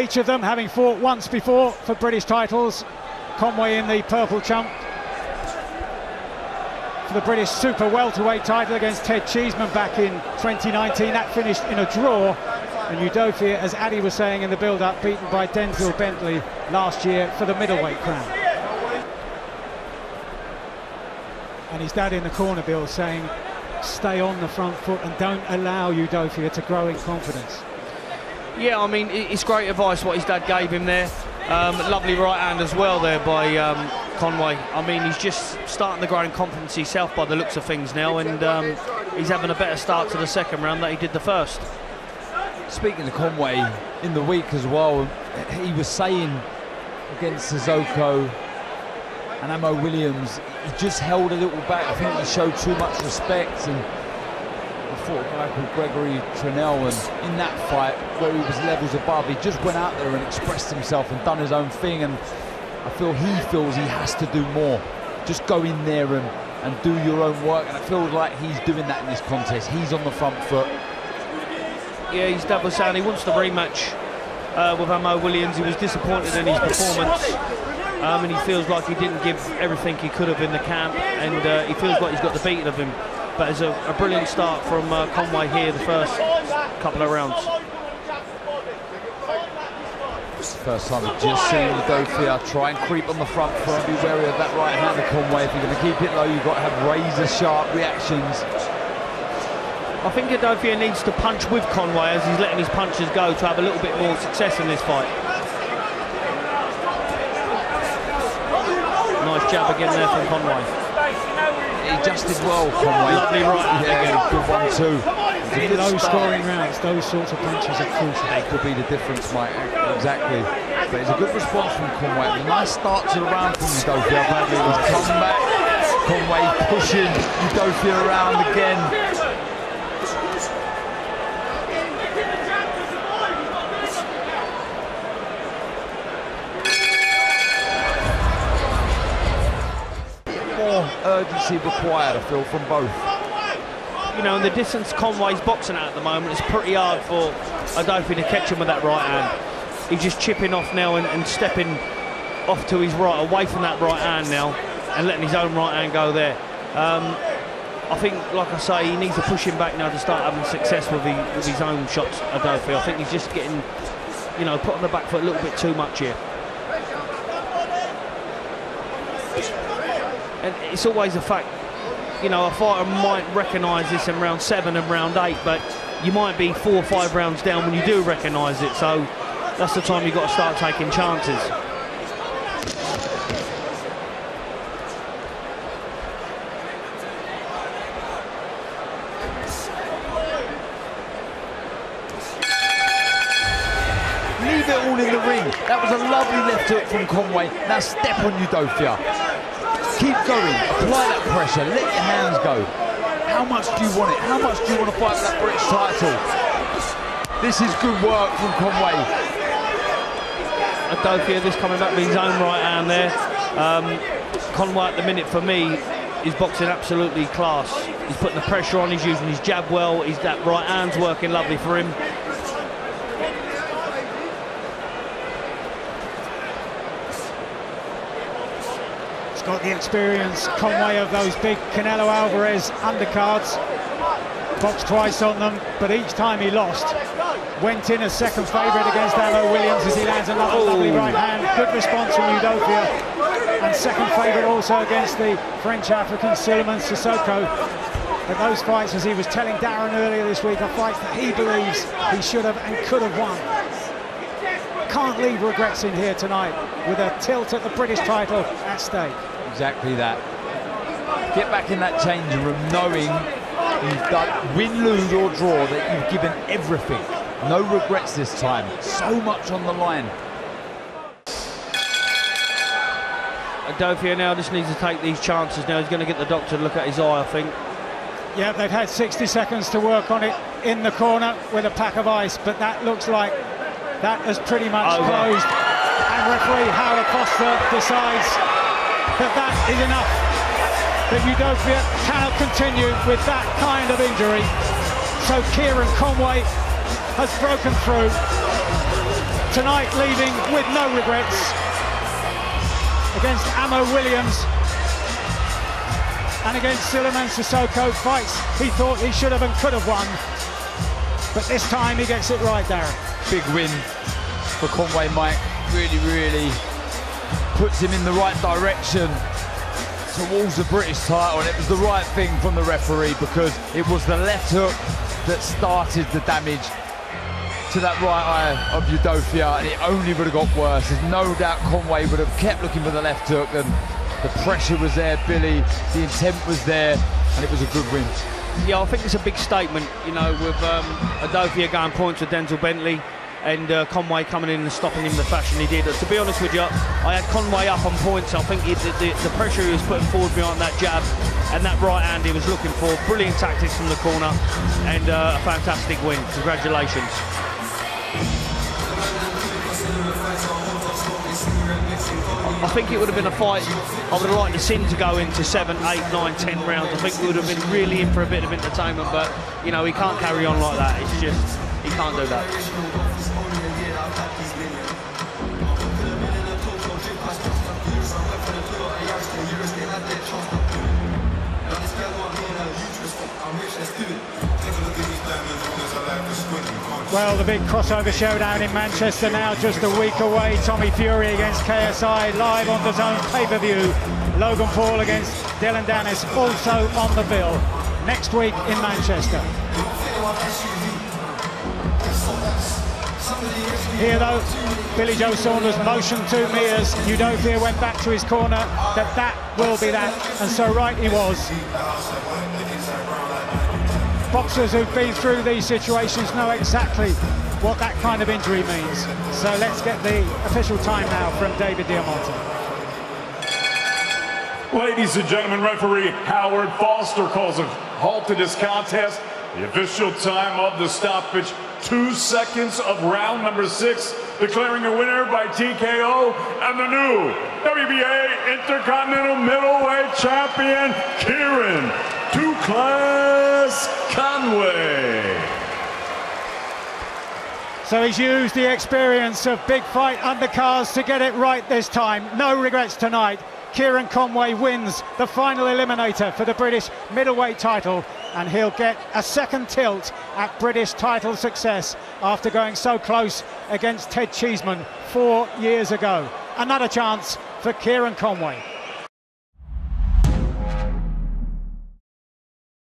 Each of them having fought once before for British titles. Conway in the purple chump for the British super welterweight title against Ted Cheeseman back in 2019. That finished in a draw. And Udofia, as Addy was saying in the build-up, beaten by Denzel Bentley last year for the middleweight crown. And his dad in the corner, Bill, saying, stay on the front foot and don't allow Udofia to grow in confidence. Yeah, I mean, it's great advice what his dad gave him there. Um, lovely right hand as well there by um, Conway. I mean, he's just starting to grow in confidence himself by the looks of things now, and um, he's having a better start to the second round than he did the first. Speaking of Conway, in the week as well, he was saying against Cissokho and Ammo Williams, he just held a little back. I think he showed too much respect and fought a guy called Gregory Trenel and in that fight where he was levels above, he just went out there and expressed himself and done his own thing and I feel he feels he has to do more. Just go in there and, and do your own work and I feel like he's doing that in this contest. He's on the front foot yeah, he's double saying he wants the rematch uh, with Ammo Williams. He was disappointed in his performance. Um, and he feels like he didn't give everything he could have in the camp, and uh, he feels like he's got the beating of him. But it's a, a brilliant start from uh, Conway here, the first couple of rounds. First time I've just seen Udofia try and creep on the front foot be wary of that right hand of Conway. If you're going to keep it low, you've got to have razor sharp reactions. I think Udofia needs to punch with Conway as he's letting his punches go to have a little bit more success in this fight. Nice jab again there from Conway. He adjusted well, Conway. Lovely right yeah, again. Good one too. In low scoring rounds, those sorts of punches are crucial. They could be the difference, Mike. Exactly. But it's a good response from Conway. A nice start to the round from Udofia. He's come back. Conway pushing Udofia around again. Urgency required, I feel, from both. You know, in the distance Conway's boxing at at the moment it's pretty hard for Udofia to catch him with that right hand. He's just chipping off now and, and stepping off to his right, away from that right hand now, and letting his own right hand go there. Um, I think, like I say, he needs to push him back now to start having success with, the, with his own shots, Udofia. I think he's just getting, you know, put on the back foot a little bit too much here. And it's always a fact. You know, a fighter might recognise this in round seven and round eight, but you might be four or five rounds down when you do recognise it. So that's the time you've got to start taking chances. Leave it all in the ring. That was a lovely left hook from Conway. Now step on Udofia. Keep going, apply that pressure, let your hands go. How much do you want it? How much do you want to fight for that British title? This is good work from Conway. Udofia, this coming back with his own right hand there. Um, Conway at the minute for me is boxing absolutely class. He's putting the pressure on, he's using his jab well, he's that right hand's working lovely for him. Got the experience, Conway, of those big Canelo Alvarez undercards. Boxed twice on them, but each time he lost, went in as second favourite against Ammo Williams as he lands another oh. lovely right hand. Good response from Udofia. And second favourite also against the French-African Souleymane Cissokho. But those fights, as he was telling Darren earlier this week, are fights that he believes he should have and could have won. Can't leave regrets in here tonight with a tilt at the British title at stake. Exactly that. Get back in that change room knowing you've done win, lose or draw, that you've given everything. No regrets this time. So much on the line. Udofia now just needs to take these chances now. He's going to get the doctor to look at his eye, I think. Yeah, they've had 60 seconds to work on it in the corner with a pack of ice, but that looks like that has pretty much Over. closed. And referee Howard Foster decides that that is enough. That Udofia cannot continue with that kind of injury. So Kieron Conway has broken through. tonight leaving with no regrets against Ammo Williams and against Souleymane Cissokho fights he thought he should have and could have won but this time he gets it right Darren. Big win for Conway Mike really really puts him in the right direction towards the British title and it was the right thing from the referee because it was the left hook that started the damage to that right eye of Udofia and it only would have got worse. There's no doubt Conway would have kept looking for the left hook and the pressure was there, Billy, the intent was there and it was a good win. Yeah, I think it's a big statement, you know, with um, going points with Denzel Bentley and uh, Conway coming in and stopping him the fashion he did. To be honest with you, I had Conway up on points. I think he, the, the, the, pressure he was putting forward behind that jab and that right hand he was looking for. Brilliant tactics from the corner and uh, a fantastic win. Congratulations. I think it would have been a fight I would have liked the Sin to go into seven, eight, nine, ten rounds. I think we would have been really in for a bit of entertainment, but you know he can't carry on like that. It's just he can't do that. Well, the big crossover showdown in Manchester now, just a week away. Tommy Fury against KSI, live on DAZN pay-per-view. Logan Paul against Dillon Danis, also on the bill. Next week in Manchester. Here though, Billy Joe Saunders motioned to me as Udofia went back to his corner that that will be that, and so right he was boxers who've been through these situations know exactly what that kind of injury means. So let's get the official time now from David Diamante. Ladies and gentlemen, referee Howard Foster calls a halt to this contest. The official time of the stoppage, two seconds of round number six, declaring a winner by TKO and the new WBA Intercontinental Middleweight Champion, Kieron Two Class Conway. So he's used the experience of big fight undercards to get it right this time. No regrets tonight. Kieron Conway wins the final eliminator for the British middleweight title and he'll get a second tilt at British title success after going so close against Ted Cheeseman four years ago. Another chance for Kieron Conway.